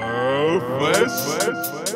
No no